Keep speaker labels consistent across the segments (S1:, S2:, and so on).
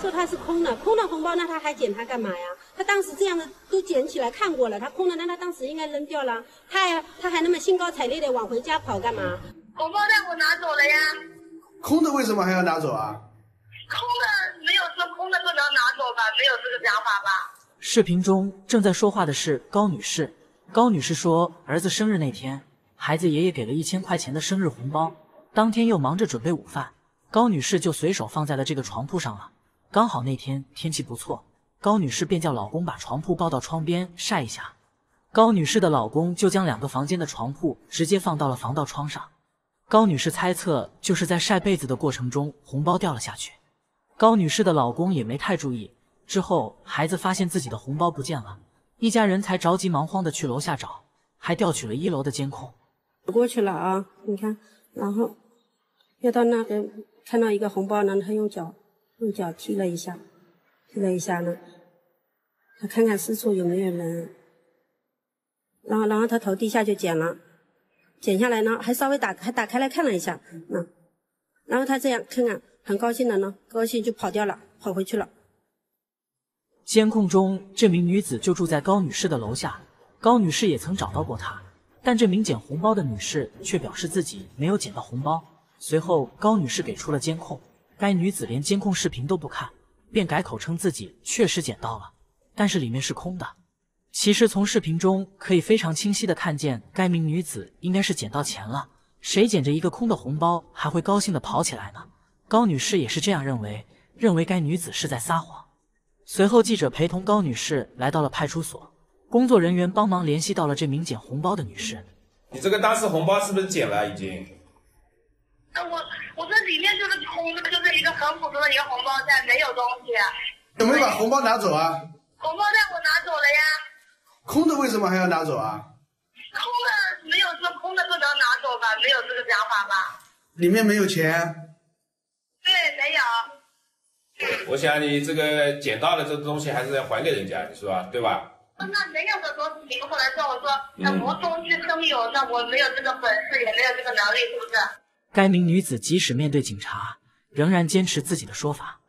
S1: 说他是空的，空的红包，那他还捡它干嘛呀？他当时这样的都捡起来看过了，他空的，那他当时应该扔掉了，他还他还那么兴高采烈的往回家跑干嘛？
S2: 红包袋我拿走了呀。
S3: 空的为什么还要拿走啊？
S2: 空的没有说空的不能拿走吧？没有这个想法吧？
S4: 视频中正在说话的是高女士。高女士说，儿子生日那天，孩子爷爷给了一千块钱的生日红包，当天又忙着准备午饭，高女士就随手放在了这个床铺上了。刚好那天天气不错，高女士便叫老公把床铺抱到窗边晒一下。高女士的老公就将两个房间的床铺直接放到了防盗窗上。高女士猜测，就是在晒被子的过程中，红包掉了下去。高女士的老公也没太注意。之后，孩子发现自己的红包不见了，一家人才着急忙慌的去楼下找，还调取了一楼的监控。
S1: 过去了啊，你看，然后又到那边看到一个红包呢，他用脚用脚踢了一下，踢了一下呢，他看看四处有没有人，然后然后他头低下就捡了，捡下来呢还稍微打还打开来看了一下，嗯，然后他这样看看很高兴的呢，高兴就跑掉了，跑回去了。
S4: 监控中，这名女子就住在高女士的楼下。高女士也曾找到过她，但这名捡红包的女士却表示自己没有捡到红包。随后，高女士给出了监控，该女子连监控视频都不看，便改口称自己确实捡到了，但是里面是空的。其实从视频中可以非常清晰的看见，该名女子应该是捡到钱了。谁捡着一个空的红包还会高兴的跑起来呢？高女士也是这样认为，认为该女子是在撒谎。随后，记者陪同高女士来到了派出所，工作人员帮忙联系到了这名捡红包的女士。
S5: 你这个当时红包是不是捡了？已经？
S2: 那我我这里面就是空的，就是一个很普通的一个红包袋，没有东西。
S3: 有没有把红包拿走啊？
S2: 红包袋我拿走了呀。
S3: 空的为什么还要拿走啊？
S2: 空的没有说空的不能拿走吧？没有这个想法吧？
S3: 里面没有钱？
S2: 对，没有。
S5: 我想你这个捡到了这东西还是要还给人家，是吧？对吧？
S2: 那没有的东西，你不可能跟我说，那无中之生有，那我没有这个本事，也没有这个能力，是不是？
S4: 该名女子即使面对警察，仍然坚持自己的说法，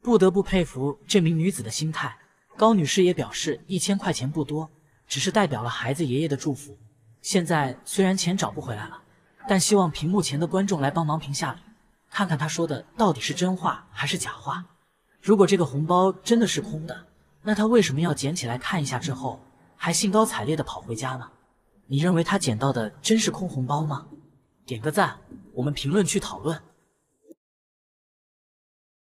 S4: 不得不佩服这名女子的心态。高女士也表示，一千块钱不多，只是代表了孩子爷爷的祝福。现在虽然钱找不回来了，但希望屏幕前的观众来帮忙评下，看看她说的到底是真话还是假话。如果这个红包真的是空的，那她为什么要捡起来看一下之后，还兴高采烈的跑回家呢？你认为她捡到的真是空红包吗？点个赞，我们评论区讨论。